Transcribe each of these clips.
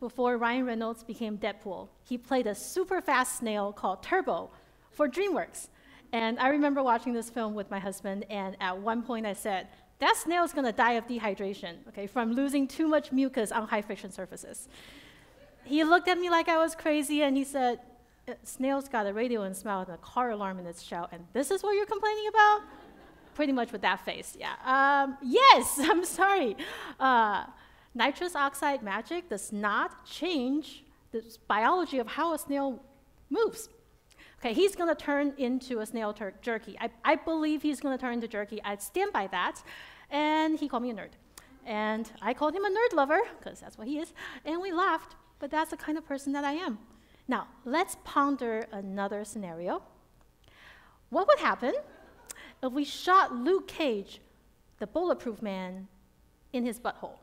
Before Ryan Reynolds became Deadpool, he played a super fast snail called Turbo for DreamWorks. And I remember watching this film with my husband, and at one point I said, that snail's gonna die of dehydration, okay, from losing too much mucus on high friction surfaces. He looked at me like I was crazy and he said, uh, Snail's got a radio in its mouth and a car alarm in its shell, and this is what you're complaining about? Pretty much with that face, yeah. Um, yes, I'm sorry. Uh, nitrous oxide magic does not change the biology of how a snail moves. Okay, he's going to turn into a snail jerky. I, I believe he's going to turn into jerky. I stand by that. And he called me a nerd. And I called him a nerd lover, because that's what he is. And we laughed, but that's the kind of person that I am. Now, let's ponder another scenario. What would happen if we shot Luke Cage, the bulletproof man, in his butthole?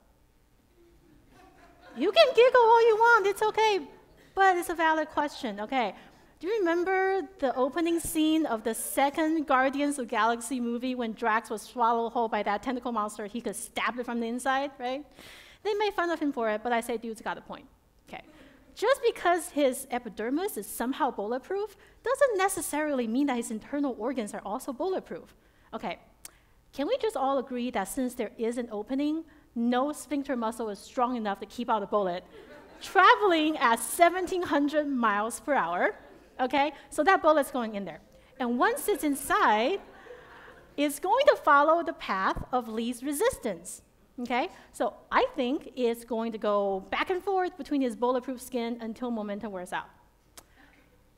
You can giggle all you want, it's okay, but it's a valid question, okay? Do you remember the opening scene of the second Guardians of Galaxy movie when Drax was swallowed whole by that tentacle monster? He could stab it from the inside, right? They made fun of him for it, but I say, dude's got a point. Okay. Just because his epidermis is somehow bulletproof doesn't necessarily mean that his internal organs are also bulletproof. Okay. Can we just all agree that since there is an opening, no sphincter muscle is strong enough to keep out a bullet, traveling at 1700 miles per hour? okay? So that bullet's going in there. And once it's inside, it's going to follow the path of least resistance, okay? So I think it's going to go back and forth between his bulletproof skin until momentum wears out.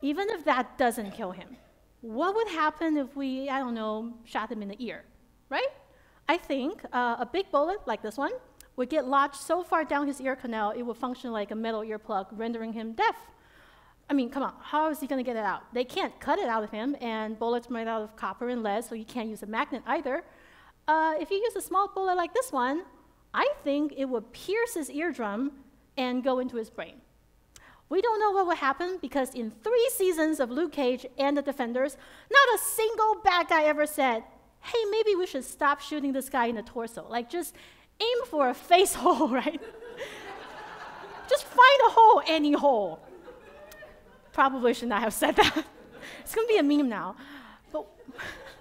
Even if that doesn't kill him, what would happen if we, I don't know, shot him in the ear, right? I think uh, a big bullet like this one would get lodged so far down his ear canal, it would function like a metal earplug, rendering him deaf. I mean, come on, how is he going to get it out? They can't cut it out of him, and bullets made out of copper and lead, so you can't use a magnet either. Uh, if you use a small bullet like this one, I think it would pierce his eardrum and go into his brain. We don't know what will happen because in three seasons of Luke Cage and the Defenders, not a single bad guy ever said, hey, maybe we should stop shooting this guy in the torso. Like, just aim for a face hole, right? just find a hole, any hole probably should not have said that. it's going to be a meme now. But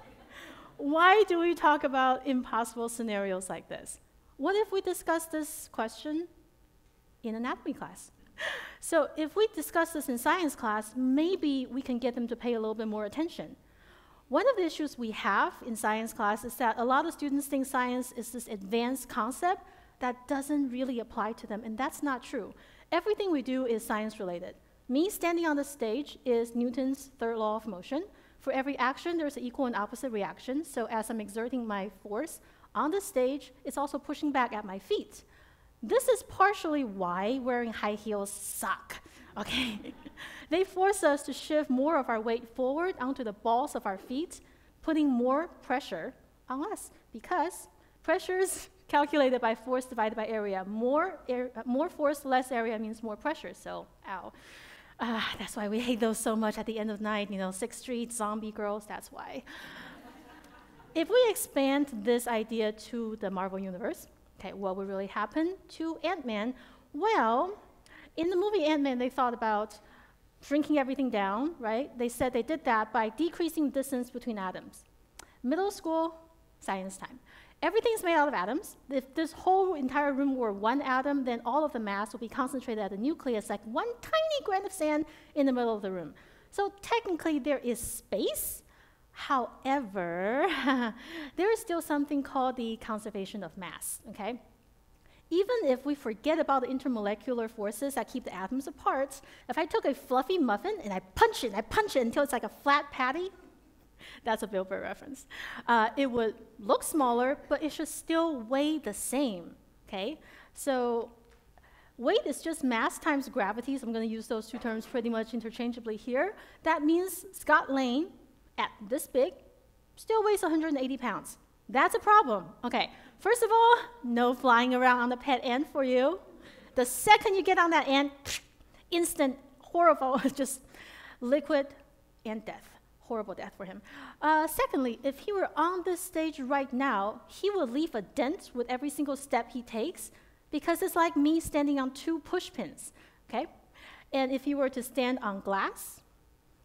why do we talk about impossible scenarios like this? What if we discuss this question in anatomy class? So if we discuss this in science class, maybe we can get them to pay a little bit more attention. One of the issues we have in science class is that a lot of students think science is this advanced concept that doesn't really apply to them, and that's not true. Everything we do is science related. Me standing on the stage is Newton's third law of motion. For every action, there's an equal and opposite reaction. So as I'm exerting my force on the stage, it's also pushing back at my feet. This is partially why wearing high heels suck, okay? they force us to shift more of our weight forward onto the balls of our feet, putting more pressure on us because pressure is calculated by force divided by area. More, air, more force, less area means more pressure, so ow. Uh, that's why we hate those so much at the end of the night, you know, Sixth Street, zombie girls, that's why. if we expand this idea to the Marvel Universe, okay, what would really happen to Ant-Man? Well, in the movie Ant-Man, they thought about shrinking everything down, right? They said they did that by decreasing distance between atoms. Middle school, science time. Everything's made out of atoms. If this whole entire room were one atom, then all of the mass would be concentrated at the nucleus, like one tiny grain of sand in the middle of the room. So technically, there is space. However, there is still something called the conservation of mass, okay? Even if we forget about the intermolecular forces that keep the atoms apart, if I took a fluffy muffin and I punch it, I punch it until it's like a flat patty, that's a Bill Burr reference. Uh, it would look smaller, but it should still weigh the same, okay? So weight is just mass times gravity, so I'm gonna use those two terms pretty much interchangeably here. That means Scott Lang, at this big, still weighs 180 pounds. That's a problem. Okay, first of all, no flying around on the pet ant for you. The second you get on that ant, instant, horrible, just liquid and death horrible death for him. Uh, secondly, if he were on this stage right now, he would leave a dent with every single step he takes. because it's like me standing on two push pins, okay? And if he were to stand on glass,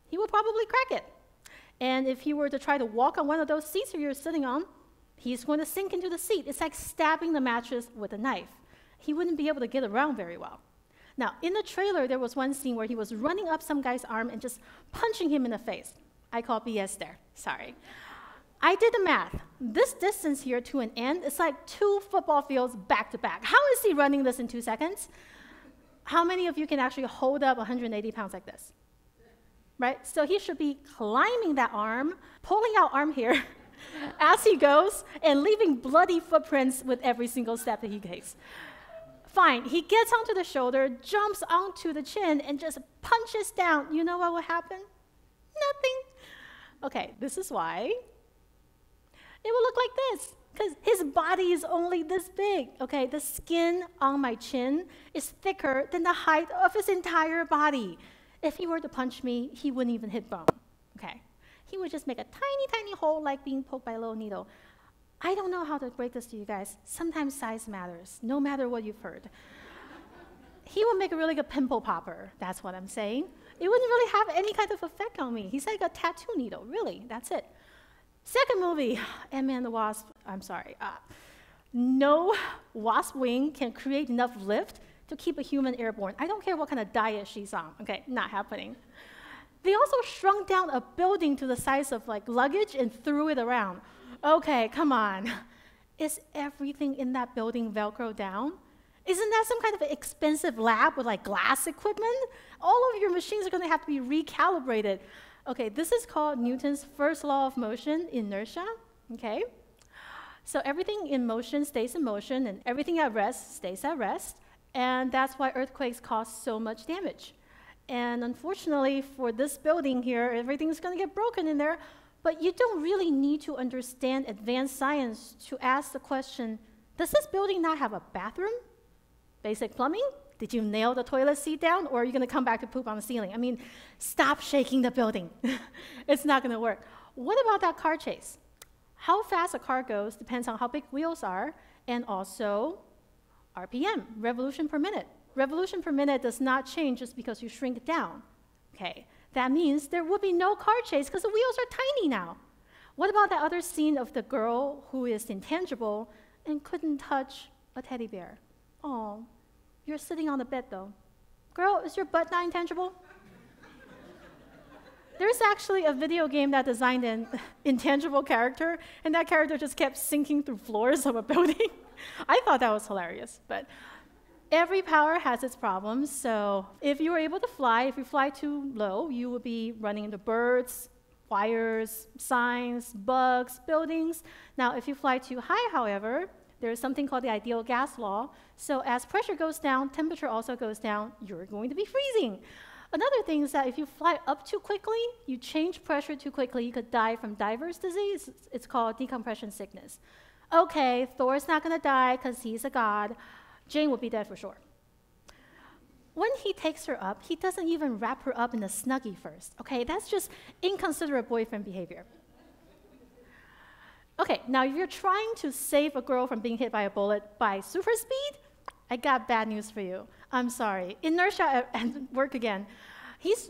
he would probably crack it. And if he were to try to walk on one of those seats you're sitting on, he's going to sink into the seat. It's like stabbing the mattress with a knife. He wouldn't be able to get around very well. Now, in the trailer, there was one scene where he was running up some guy's arm and just punching him in the face. I call BS there, sorry. I did the math. This distance here to an end is like two football fields back to back. How is he running this in two seconds? How many of you can actually hold up 180 pounds like this? Right? So he should be climbing that arm, pulling out arm here as he goes, and leaving bloody footprints with every single step that he takes. Fine, he gets onto the shoulder, jumps onto the chin, and just punches down. You know what will happen? Nothing. Okay, this is why it will look like this because his body is only this big. Okay, the skin on my chin is thicker than the height of his entire body. If he were to punch me, he wouldn't even hit bone. Okay, he would just make a tiny, tiny hole like being poked by a little needle. I don't know how to break this to you guys. Sometimes size matters, no matter what you've heard. he would make a really good pimple popper, that's what I'm saying. It wouldn't really have any kind of effect on me. He's like a tattoo needle, really, that's it. Second movie, Ant-Man and the Wasp, I'm sorry. Uh, no wasp wing can create enough lift to keep a human airborne. I don't care what kind of diet she's on, okay, not happening. They also shrunk down a building to the size of like luggage and threw it around. Okay, come on. Is everything in that building Velcro down? Isn't that some kind of expensive lab with like glass equipment? All of your machines are going to have to be recalibrated. Okay, this is called Newton's first law of motion, inertia. Okay? So everything in motion stays in motion, and everything at rest stays at rest. And that's why earthquakes cause so much damage. And unfortunately, for this building here, everything's going to get broken in there. But you don't really need to understand advanced science to ask the question Does this building not have a bathroom? Basic plumbing? Did you nail the toilet seat down, or are you going to come back to poop on the ceiling? I mean, stop shaking the building. it's not going to work. What about that car chase? How fast a car goes depends on how big wheels are, and also RPM, revolution per minute. Revolution per minute does not change just because you shrink down. Okay, that means there would be no car chase because the wheels are tiny now. What about that other scene of the girl who is intangible and couldn't touch a teddy bear? Oh, you're sitting on the bed though. Girl, is your butt not intangible? There's actually a video game that designed an intangible character, and that character just kept sinking through floors of a building. I thought that was hilarious, but every power has its problems. So if you were able to fly, if you fly too low, you would be running into birds, wires, signs, bugs, buildings. Now, if you fly too high, however, there is something called the ideal gas law. So as pressure goes down, temperature also goes down. You're going to be freezing. Another thing is that if you fly up too quickly, you change pressure too quickly, you could die from diver's disease. It's called decompression sickness. Okay, Thor's not going to die because he's a god. Jane would be dead for sure. When he takes her up, he doesn't even wrap her up in a snuggie first. Okay, that's just inconsiderate boyfriend behavior. Okay, now if you're trying to save a girl from being hit by a bullet by super speed, I got bad news for you. I'm sorry. Inertia and work again. He's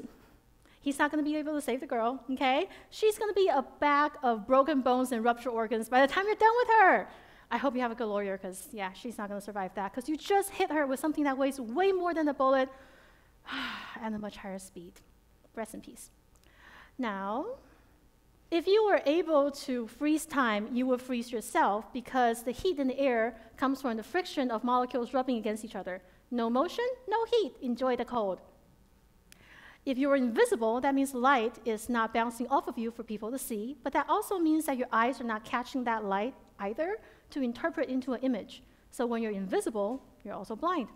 he's not going to be able to save the girl, okay? She's going to be a bag of broken bones and ruptured organs by the time you're done with her. I hope you have a good lawyer because, yeah, she's not going to survive that because you just hit her with something that weighs way more than a bullet and a much higher speed. Rest in peace. Now, if you were able to freeze time, you would freeze yourself because the heat in the air comes from the friction of molecules rubbing against each other. No motion, no heat. Enjoy the cold. If you're invisible, that means light is not bouncing off of you for people to see, but that also means that your eyes are not catching that light either to interpret into an image. So when you're invisible, you're also blind.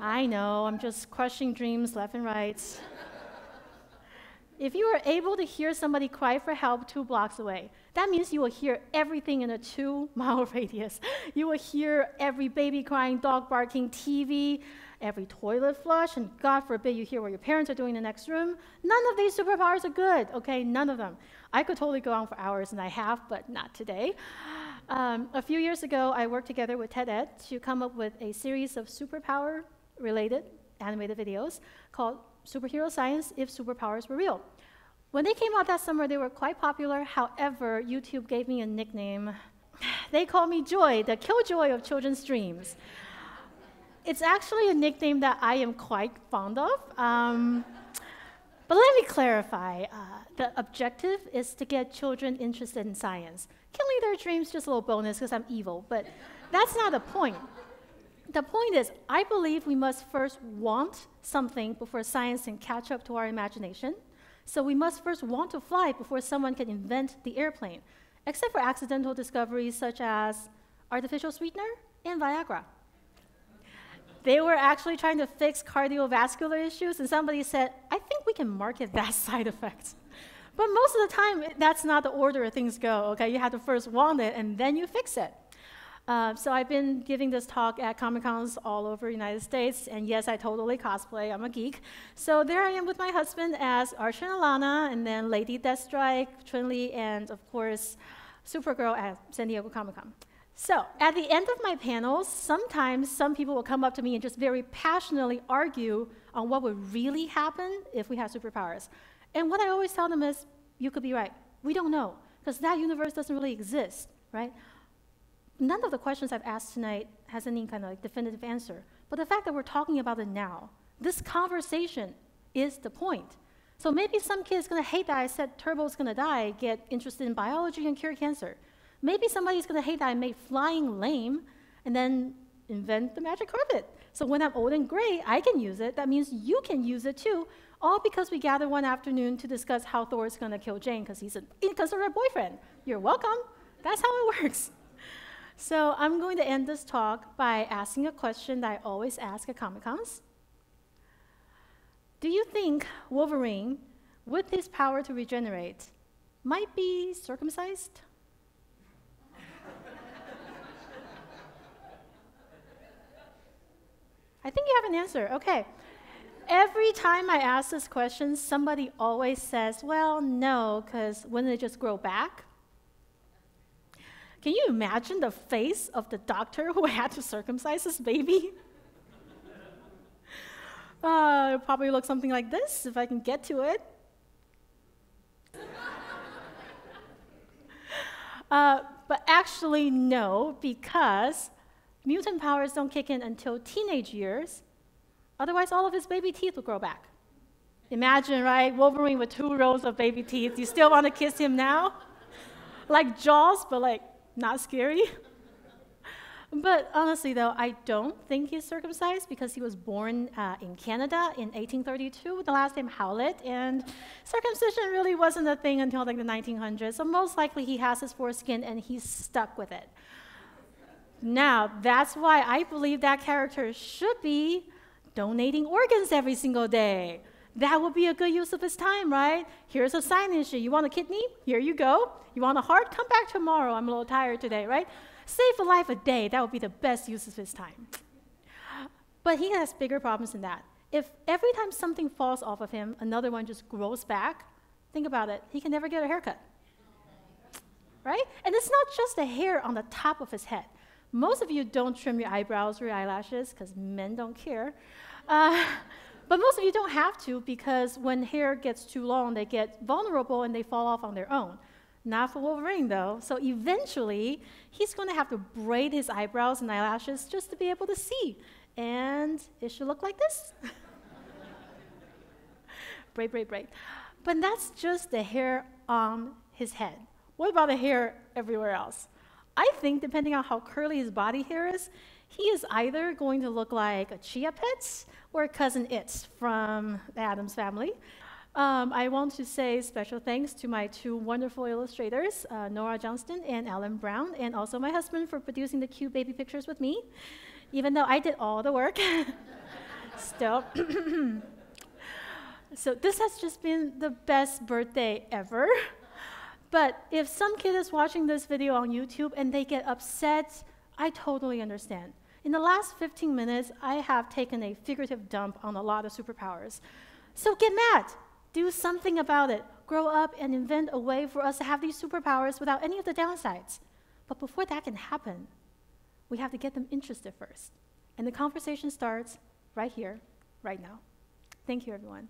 I know, I'm just crushing dreams left and right. if you are able to hear somebody cry for help two blocks away, that means you will hear everything in a two mile radius. You will hear every baby crying, dog barking, TV, every toilet flush, and God forbid you hear what your parents are doing in the next room. None of these superpowers are good, okay? None of them. I could totally go on for hours, and I have, but not today. Um, a few years ago, I worked together with TED Ed to come up with a series of superpower related animated videos called Superhero Science If Superpowers Were Real. When they came out that summer, they were quite popular. However, YouTube gave me a nickname. They called me Joy, the killjoy of children's dreams. It's actually a nickname that I am quite fond of. Um, but let me clarify. Uh, the objective is to get children interested in science. Killing their dreams just a little bonus because I'm evil, but that's not the point. The point is, I believe we must first want something before science can catch up to our imagination. So we must first want to fly before someone can invent the airplane, except for accidental discoveries such as artificial sweetener and Viagra. They were actually trying to fix cardiovascular issues, and somebody said, I think we can market that side effect. But most of the time, that's not the order of things go, okay? You have to first want it, and then you fix it. Uh, so I've been giving this talk at Comic Cons all over the United States, and yes, I totally cosplay. I'm a geek. So there I am with my husband as Archer and Alana, and then Lady Deathstrike, Chun-Li, and of course, Supergirl at San Diego Comic Con. So at the end of my panels, sometimes some people will come up to me and just very passionately argue on what would really happen if we had superpowers. And what I always tell them is, you could be right. We don't know, because that universe doesn't really exist, right? none of the questions I've asked tonight has any kind of like definitive answer. But the fact that we're talking about it now, this conversation is the point. So maybe some kid's gonna hate that I said Turbo's gonna die, get interested in biology and cure cancer. Maybe somebody's gonna hate that I made flying lame and then invent the magic carpet. So when I'm old and gray, I can use it. That means you can use it too, all because we gathered one afternoon to discuss how Thor's gonna kill Jane because he's an inconsiderate boyfriend. You're welcome. That's how it works. So I'm going to end this talk by asking a question that I always ask at Comic Cons. Do you think Wolverine, with his power to regenerate, might be circumcised? I think you have an answer. Okay. Every time I ask this question, somebody always says, well, no, because wouldn't it just grow back? Can you imagine the face of the doctor who had to circumcise his baby? uh, it probably looks something like this if I can get to it. uh, but actually, no, because mutant powers don't kick in until teenage years. Otherwise, all of his baby teeth will grow back. Imagine, right? Wolverine with two rows of baby teeth. You still want to kiss him now? like Jaws, but like not scary. but honestly, though, I don't think he's circumcised because he was born uh, in Canada in 1832 with the last name Howlett, and circumcision really wasn't a thing until like the 1900s. So most likely he has his foreskin and he's stuck with it. Now, that's why I believe that character should be donating organs every single day. That would be a good use of his time, right? Here's a sign in sheet. You want a kidney? Here you go. You want a heart? Come back tomorrow. I'm a little tired today, right? Save a life a day. That would be the best use of his time. But he has bigger problems than that. If every time something falls off of him, another one just grows back, think about it. He can never get a haircut. Right? And it's not just the hair on the top of his head. Most of you don't trim your eyebrows or your eyelashes because men don't care. Uh, but most of you don't have to because when hair gets too long, they get vulnerable and they fall off on their own. Not for Wolverine, though. So eventually, he's going to have to braid his eyebrows and eyelashes just to be able to see. And it should look like this. braid, braid, braid. But that's just the hair on his head. What about the hair everywhere else? I think, depending on how curly his body hair is, he is either going to look like a Chia Pet or a Cousin It from the Addams family. Um, I want to say special thanks to my two wonderful illustrators, uh, Nora Johnston and Alan Brown, and also my husband for producing the cute baby pictures with me, even though I did all the work. Still. so this has just been the best birthday ever. But if some kid is watching this video on YouTube and they get upset, I totally understand. In the last 15 minutes, I have taken a figurative dump on a lot of superpowers. So get mad. Do something about it. Grow up and invent a way for us to have these superpowers without any of the downsides. But before that can happen, we have to get them interested first. And the conversation starts right here, right now. Thank you, everyone.